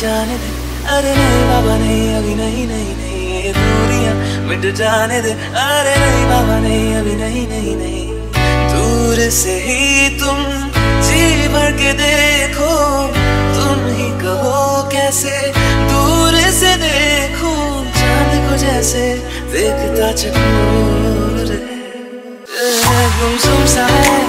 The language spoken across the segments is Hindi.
जाने दे। अरे नहीं बाबा, नहीं, अभी नहीं नहीं नहीं, ये दूरियाँ मिट जाने दे। अरे नहीं बाबा, नहीं, अभी नहीं नहीं नहीं। दूर से ही तुम जी भर के देखो। तुम ही कहो कैसे? दूर से देखो, चाँद को जैसे देखता चकूर गुमसुम सा है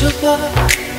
sugar.